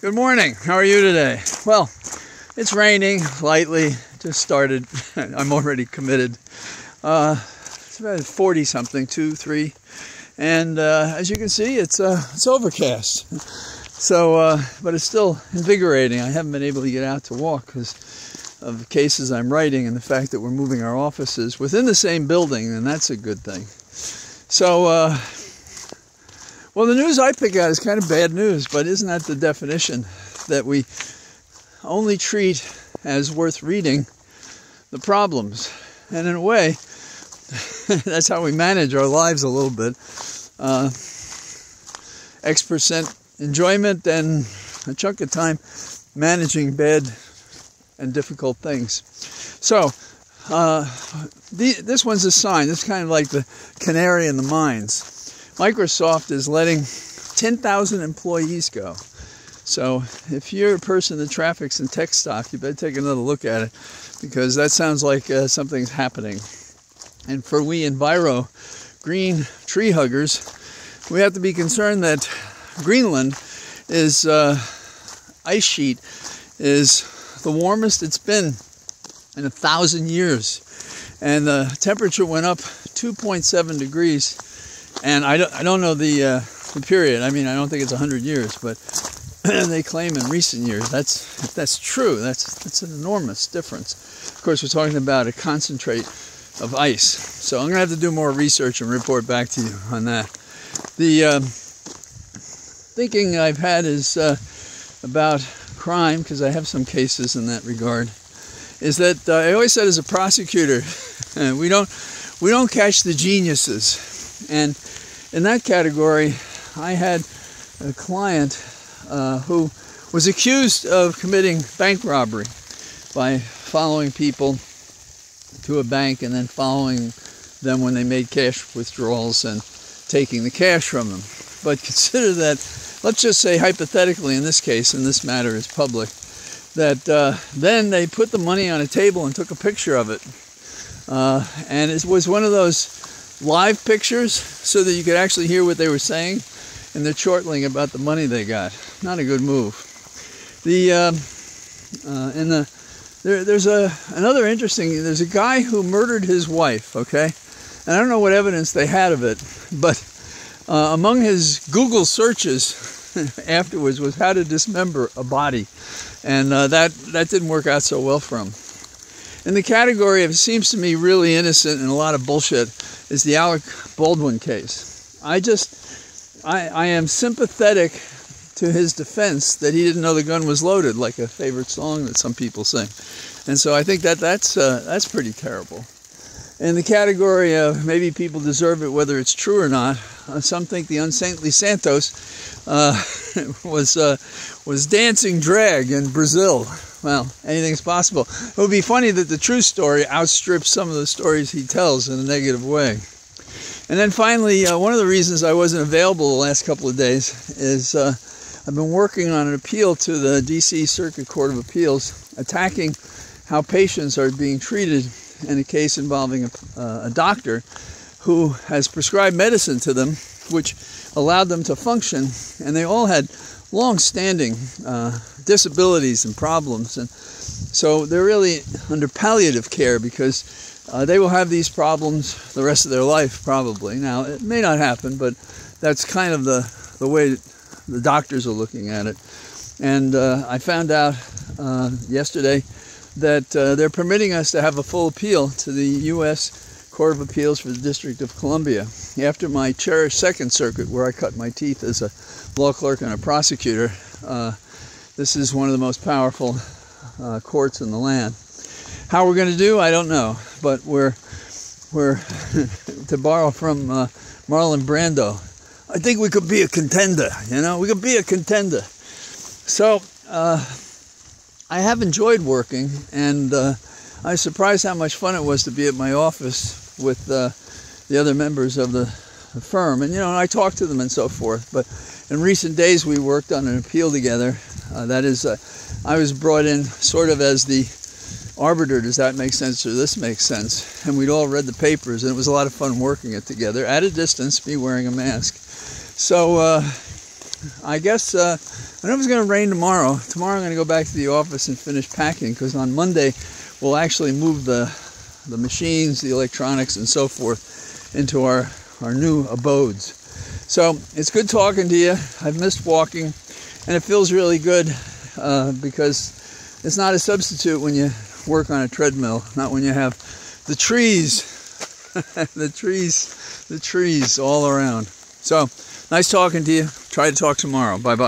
Good morning. How are you today? Well, it's raining lightly. Just started. I'm already committed. Uh, it's about 40 something, two, three, and uh, as you can see, it's uh, it's overcast. So, uh, but it's still invigorating. I haven't been able to get out to walk because of the cases I'm writing and the fact that we're moving our offices within the same building, and that's a good thing. So, uh, well, the news I pick out is kind of bad news, but isn't that the definition that we only treat as worth reading the problems? And in a way, that's how we manage our lives a little bit. Uh, X percent enjoyment and a chunk of time managing bad and difficult things. So, uh, the, this one's a sign. It's kind of like the canary in the mines. Microsoft is letting 10,000 employees go. So if you're a person that traffics in tech stock, you better take another look at it because that sounds like uh, something's happening. And for we Enviro green tree huggers, we have to be concerned that Greenland is uh, ice sheet is the warmest it's been in a thousand years, and the temperature went up 2.7 degrees and I don't, I don't know the, uh, the period. I mean, I don't think it's 100 years, but they claim in recent years. That's, that's true, that's, that's an enormous difference. Of course, we're talking about a concentrate of ice. So I'm to have to do more research and report back to you on that. The um, thinking I've had is uh, about crime, because I have some cases in that regard, is that uh, I always said as a prosecutor, we don't we don't catch the geniuses. And in that category, I had a client uh, who was accused of committing bank robbery by following people to a bank and then following them when they made cash withdrawals and taking the cash from them. But consider that, let's just say hypothetically in this case, and this matter is public, that uh, then they put the money on a table and took a picture of it. Uh, and it was one of those live pictures so that you could actually hear what they were saying and they're chortling about the money they got. Not a good move. The um, uh, in the there, there's a another interesting. There's a guy who murdered his wife. Okay, and I don't know what evidence they had of it, but uh, among his Google searches afterwards was how to dismember a body, and uh, that that didn't work out so well for him. In the category of seems to me really innocent and a lot of bullshit is the Alec Baldwin case. I just, I, I am sympathetic to his defense that he didn't know the gun was loaded, like a favorite song that some people sing. And so I think that that's, uh, that's pretty terrible. In the category of maybe people deserve it whether it's true or not, uh, some think the unsaintly Santos uh, was, uh, was dancing drag in Brazil. Well, anything's possible. It would be funny that the true story outstrips some of the stories he tells in a negative way. And then finally, uh, one of the reasons I wasn't available the last couple of days is uh, I've been working on an appeal to the DC Circuit Court of Appeals attacking how patients are being treated in a case involving a, uh, a doctor who has prescribed medicine to them, which allowed them to function, and they all had long-standing uh, disabilities and problems, and so they're really under palliative care because uh, they will have these problems the rest of their life, probably. Now, it may not happen, but that's kind of the the way the doctors are looking at it. And uh, I found out uh, yesterday that uh, they're permitting us to have a full appeal to the U.S. Court of Appeals for the District of Columbia. After my cherished Second Circuit, where I cut my teeth as a law clerk and a prosecutor, uh, this is one of the most powerful uh, courts in the land. How we're going to do, I don't know, but we're we're to borrow from uh, Marlon Brando. I think we could be a contender. You know, we could be a contender. So uh, I have enjoyed working, and uh, I was surprised how much fun it was to be at my office with uh, the other members of the, the firm. And, you know, and I talked to them and so forth. But in recent days, we worked on an appeal together. Uh, that is, uh, I was brought in sort of as the arbiter. Does that make sense or this makes sense? And we'd all read the papers, and it was a lot of fun working it together at a distance, me wearing a mask. So, uh, I guess uh, I know it's going to rain tomorrow. Tomorrow I'm going to go back to the office and finish packing because on Monday we'll actually move the the machines, the electronics, and so forth into our our new abodes. So it's good talking to you. I've missed walking, and it feels really good uh, because it's not a substitute when you work on a treadmill. Not when you have the trees, the trees, the trees all around. So nice talking to you. Try to talk tomorrow. Bye bye.